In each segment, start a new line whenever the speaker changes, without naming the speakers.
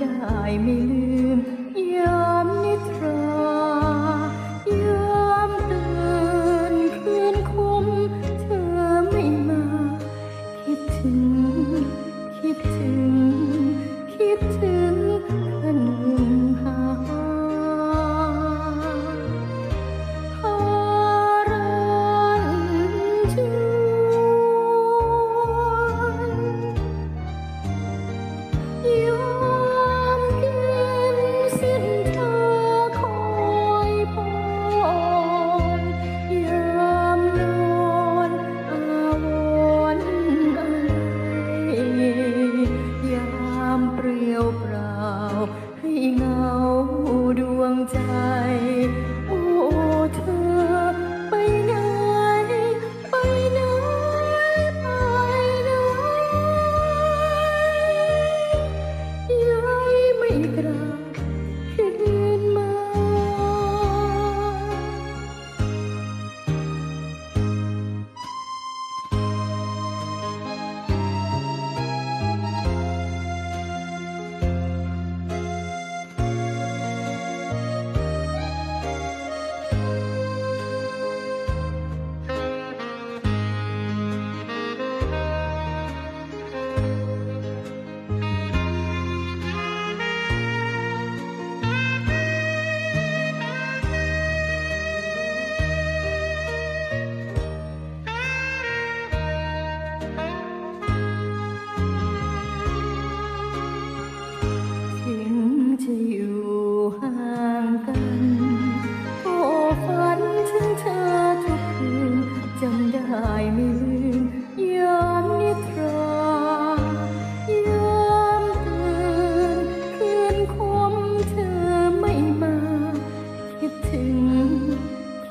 ได้ไม่ลืมยามนิทรายามตื่นคืนคุ้มเธอไม่มา คิดถึง คิดถึง คิดถึง 风在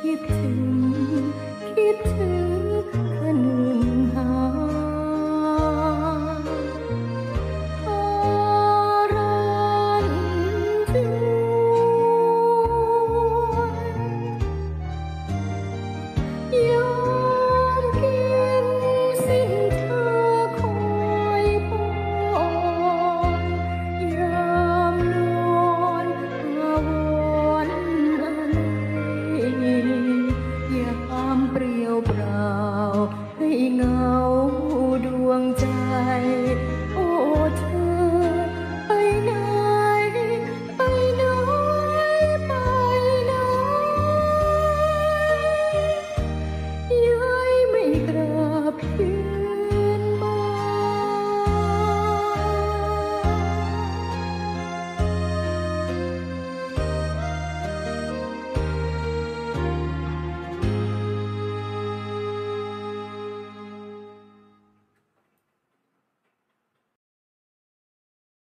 คิดถึง คิดถึง ดวงใจ